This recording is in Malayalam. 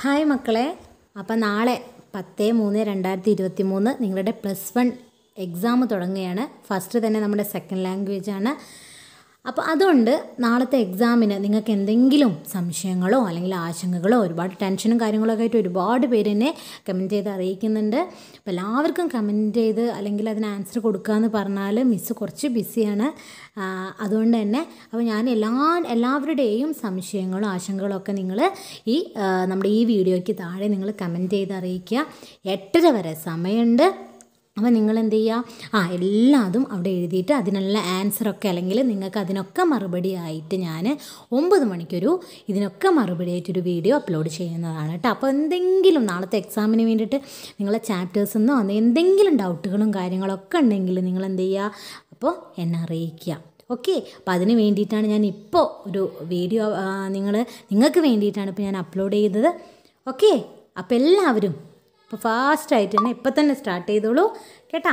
ഹായ് മക്കളെ. അപ്പം നാളെ പത്ത് മൂന്ന് രണ്ടായിരത്തി ഇരുപത്തി മൂന്ന് നിങ്ങളുടെ പ്ലസ് വൺ എക്സാം തുടങ്ങുകയാണ്. ഫസ്റ്റ് തന്നെ നമ്മുടെ സെക്കൻഡ് ലാംഗ്വേജ് ആണ്. അപ്പോൾ അതുകൊണ്ട് നാളത്തെ എക്സാമിന് നിങ്ങൾക്ക് എന്തെങ്കിലും സംശയങ്ങളോ അല്ലെങ്കിൽ ആശങ്കകളോ ഒരുപാട് ടെൻഷനും കാര്യങ്ങളൊക്കെ ആയിട്ട് ഒരുപാട് പേര് എന്നെ കമന്റ് ചെയ്ത് അറിയിക്കുന്നുണ്ട്. അപ്പോൾ എല്ലാവർക്കും കമന്റ് ചെയ്ത് അല്ലെങ്കിൽ അതിന് ആൻസർ കൊടുക്കുക എന്ന് പറഞ്ഞാൽ മിസ്സ് കുറച്ച് ബിസിയാണ് അതുകൊണ്ട് തന്നെ അപ്പോൾ ഞാൻ എല്ലാ എല്ലാവരുടെയും സംശയങ്ങളും ആശങ്കകളും ഒക്കെ നിങ്ങൾ ഈ നമ്മുടെ ഈ വീഡിയോയ്ക്ക് താഴെ നിങ്ങൾ കമന്റ് ചെയ്ത് അറിയിക്കുക. എട്ടര വരെ സമയമുണ്ട്. അപ്പോൾ നിങ്ങൾ എന്ത് ചെയ്യുക ആ എല്ലാതും അവിടെ എഴുതിയിട്ട് അതിനുള്ള ആൻസറൊക്കെ അല്ലെങ്കിൽ നിങ്ങൾക്ക് അതിനൊക്കെ മറുപടി ആയിട്ട് ഞാൻ ഒമ്പത് മണിക്കൊരു ഇതിനൊക്കെ മറുപടി ആയിട്ടൊരു വീഡിയോ അപ്ലോഡ് ചെയ്യുന്നതാണ് കേട്ടോ. അപ്പോൾ എന്തെങ്കിലും നാളത്തെ എക്സാമിന് വേണ്ടിയിട്ട് നിങ്ങളെ ചാപ്റ്റേഴ്സിൽ നിന്നോ എന്തെങ്കിലും ഡൗട്ടുകളും കാര്യങ്ങളൊക്കെ ഉണ്ടെങ്കിൽ നിങ്ങൾ എന്ത് ചെയ്യുക അപ്പോൾ എന്നെ അറിയിക്കുക. ഓക്കെ അപ്പോൾ അതിന് വേണ്ടിയിട്ടാണ് ഞാൻ ഇപ്പോൾ ഒരു വീഡിയോ നിങ്ങൾ നിങ്ങൾക്ക് വേണ്ടിയിട്ടാണ് ഇപ്പോൾ ഞാൻ അപ്ലോഡ് ചെയ്തത് ഓക്കെ അപ്പോൾ എല്ലാവരും അപ്പോൾ ഫാസ്റ്റായിട്ട് തന്നെ ഇപ്പം തന്നെ സ്റ്റാർട്ട് ചെയ്തോളൂ. കേട്ടാ?